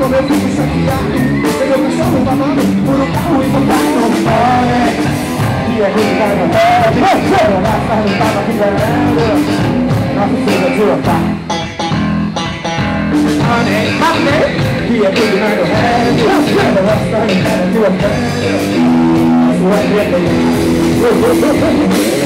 você não sabe como eu fico chateado Tem meu cachorro babando por um carro E é tava liberando Nossa, seja de Honey, honey, he a man a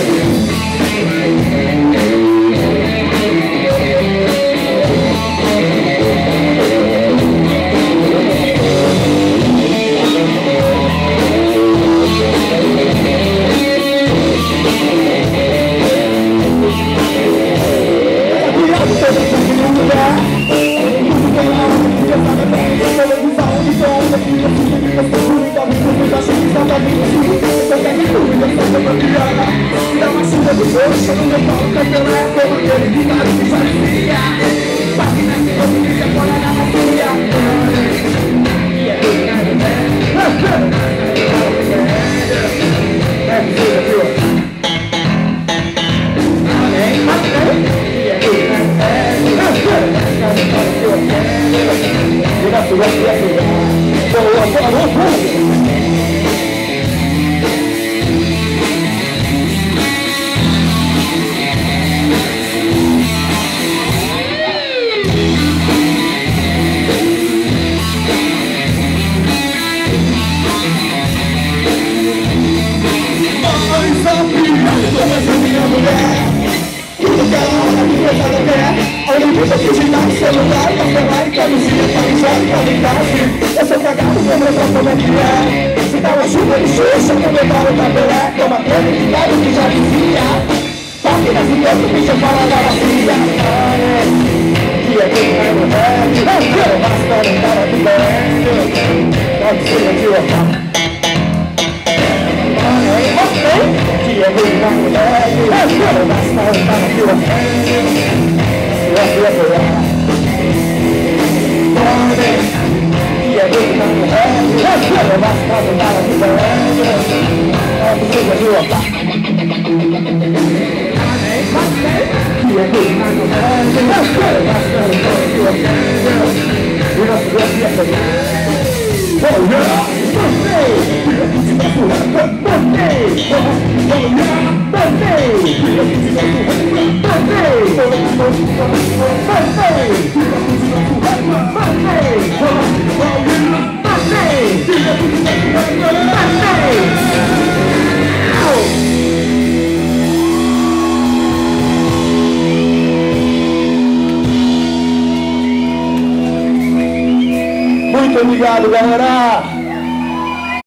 Poxa, no meu pau, cabelo é como ele Ligado que fazia Página que eu me separa na macia é é tudo Amém, amém sua Boa, boa, boa Deixa de digitar no celular, cancelar e camisinha, camisar e calendário Eu sou cagado, como eu posso me Se dá uma chuva de xuxa, comentário da Pelé É uma credibilidade que já Passe na ideias do bicho fala da bacia Que é tudo mais moderno Não quero mais comentário diferente Pode ser 我把话筒带了，你走啊！啊，不是，是我吧？也不应该说，真的是，但是我是我，一个时间变的。Muito obrigado, galera!